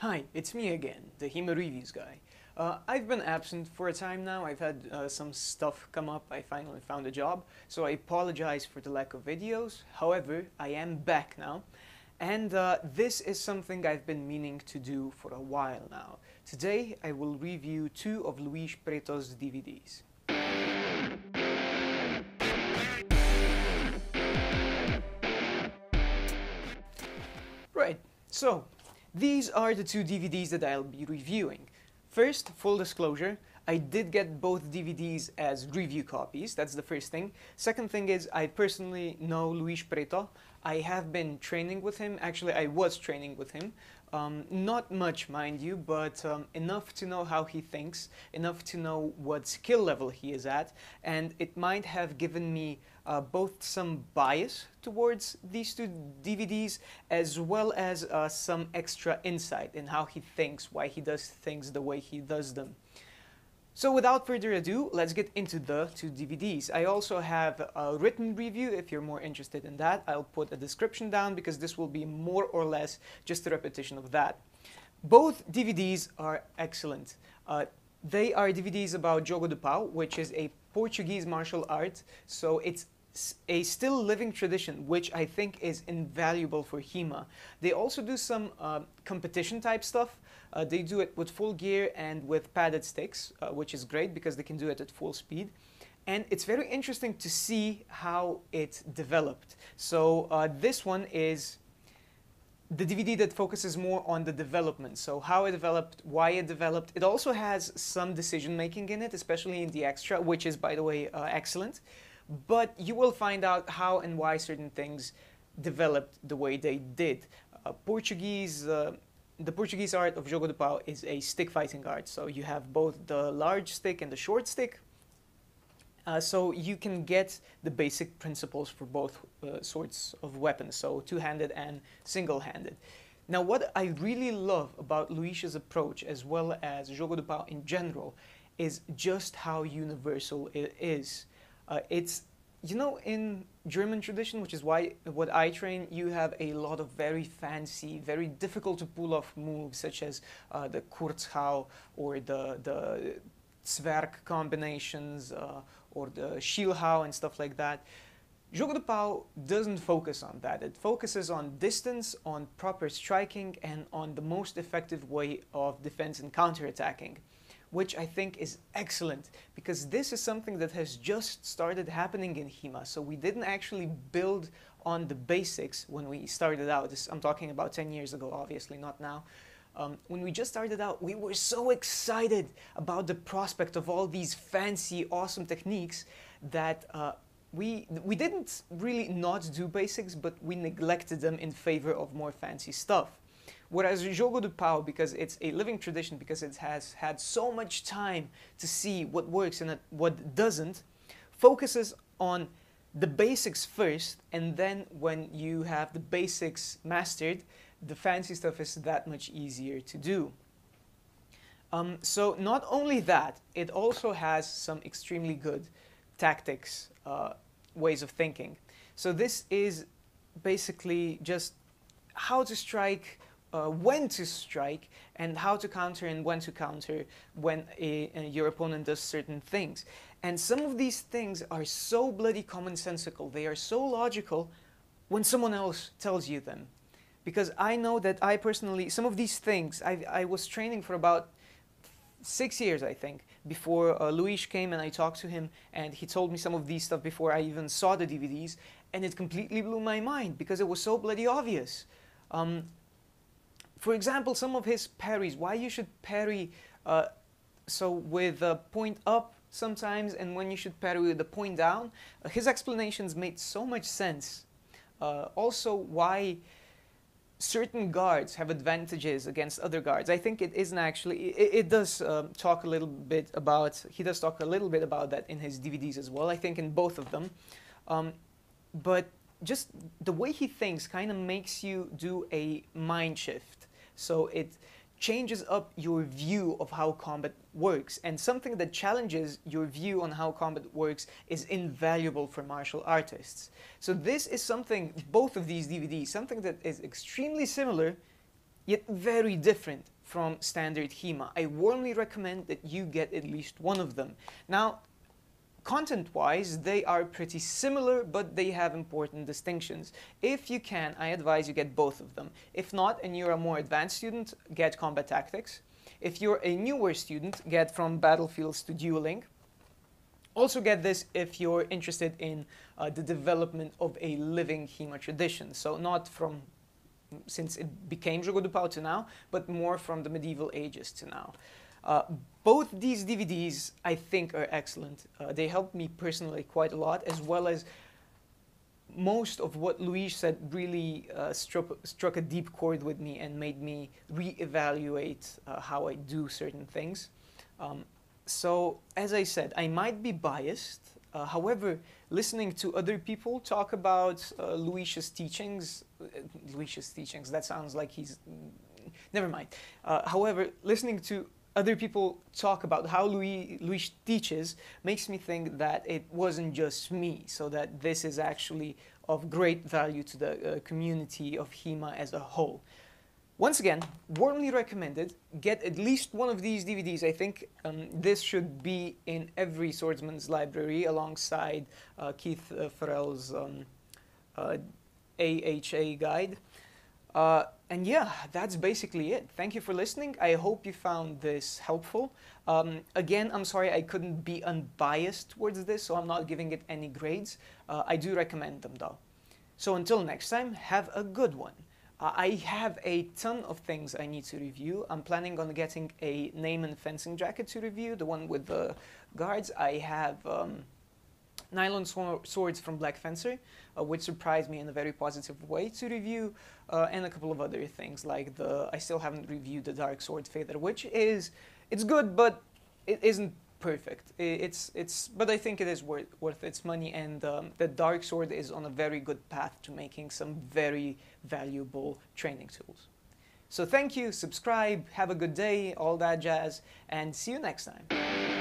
Hi, it's me again, the HEMA Reviews guy. Uh, I've been absent for a time now. I've had uh, some stuff come up. I finally found a job, so I apologize for the lack of videos. However, I am back now, and uh, this is something I've been meaning to do for a while now. Today, I will review two of Luis Preto's DVDs. Right, so these are the two DVDs that I'll be reviewing. First, full disclosure, I did get both DVDs as review copies, that's the first thing. Second thing is, I personally know Luis Preto. I have been training with him, actually I was training with him. Um, not much, mind you, but um, enough to know how he thinks, enough to know what skill level he is at, and it might have given me uh, both some bias towards these two DVDs as well as uh, some extra insight in how he thinks, why he does things the way he does them. So without further ado, let's get into the two DVDs. I also have a written review if you're more interested in that. I'll put a description down because this will be more or less just a repetition of that. Both DVDs are excellent. Uh, they are DVDs about Jogo do Pau, which is a Portuguese martial art, so it's a still living tradition, which I think is invaluable for HEMA. They also do some uh, competition type stuff. Uh, they do it with full gear and with padded sticks, uh, which is great because they can do it at full speed. And it's very interesting to see how it developed. So uh, this one is the DVD that focuses more on the development. So how it developed, why it developed. It also has some decision making in it, especially in the extra, which is, by the way, uh, excellent but you will find out how and why certain things developed the way they did. Uh, Portuguese, uh, the Portuguese art of Jogo do Pau is a stick fighting art. So you have both the large stick and the short stick. Uh, so you can get the basic principles for both uh, sorts of weapons, so two-handed and single-handed. Now, what I really love about Luis's approach, as well as Jogo do Pau in general, is just how universal it is. Uh, it's you know in German tradition, which is why what I train, you have a lot of very fancy, very difficult to pull off moves, such as uh, the Kurzhau or the the Zwerch combinations uh, or the Schielhau and stuff like that. Jogo do Pau doesn't focus on that. It focuses on distance, on proper striking, and on the most effective way of defense and counterattacking which I think is excellent because this is something that has just started happening in HEMA. So we didn't actually build on the basics when we started out. This, I'm talking about 10 years ago, obviously, not now. Um, when we just started out, we were so excited about the prospect of all these fancy, awesome techniques that uh, we, we didn't really not do basics, but we neglected them in favor of more fancy stuff. Whereas Jogo do Pau, because it's a living tradition, because it has had so much time to see what works and what doesn't, focuses on the basics first, and then when you have the basics mastered, the fancy stuff is that much easier to do. Um, so not only that, it also has some extremely good tactics, uh, ways of thinking. So this is basically just how to strike uh, when to strike and how to counter and when to counter when a, a, your opponent does certain things. And some of these things are so bloody commonsensical, they are so logical when someone else tells you them. Because I know that I personally, some of these things, I, I was training for about six years, I think, before uh, Luis came and I talked to him and he told me some of these stuff before I even saw the DVDs and it completely blew my mind because it was so bloody obvious. Um, for example, some of his parries, why you should parry uh, so with a point up sometimes and when you should parry with the point down, uh, his explanations made so much sense. Uh, also, why certain guards have advantages against other guards. I think it isn't actually, it, it does um, talk a little bit about, he does talk a little bit about that in his DVDs as well, I think in both of them. Um, but just the way he thinks kind of makes you do a mind shift. So it changes up your view of how combat works. And something that challenges your view on how combat works is invaluable for martial artists. So this is something, both of these DVDs, something that is extremely similar, yet very different from standard HEMA. I warmly recommend that you get at least one of them. Now, content-wise, they are pretty similar, but they have important distinctions. If you can, I advise you get both of them. If not, and you're a more advanced student, get Combat Tactics. If you're a newer student, get From Battlefields to Dueling. Also get this if you're interested in uh, the development of a living HEMA tradition. So not from since it became Jogo do to now, but more from the medieval ages to now. Uh, both these DVDs, I think, are excellent. Uh, they helped me personally quite a lot, as well as most of what Luis said really uh, struck, struck a deep chord with me and made me reevaluate uh, how I do certain things. Um, so, as I said, I might be biased. Uh, however, listening to other people talk about uh, Luis's teachings, uh, Luis's teachings, that sounds like he's. Never mind. Uh, however, listening to other people talk about how Luis, teaches makes me think that it wasn't just me, so that this is actually of great value to the uh, community of HEMA as a whole. Once again, warmly recommended. Get at least one of these DVDs. I think um, this should be in every swordsman's library alongside uh, Keith uh, Farrell's um, AHA uh, guide. Uh, and yeah, that's basically it. Thank you for listening. I hope you found this helpful. Um, again, I'm sorry I couldn't be unbiased towards this, so I'm not giving it any grades. Uh, I do recommend them though. So until next time, have a good one. Uh, I have a ton of things I need to review. I'm planning on getting a Neyman fencing jacket to review, the one with the guards. I have um, nylon swords from Black Fencer, uh, which surprised me in a very positive way to review, uh, and a couple of other things like the, I still haven't reviewed the Dark Sword Feather, which is, it's good, but it isn't perfect. It's it's but I think it is worth worth its money, and um, the Dark Sword is on a very good path to making some very valuable training tools. So thank you, subscribe, have a good day, all that jazz, and see you next time.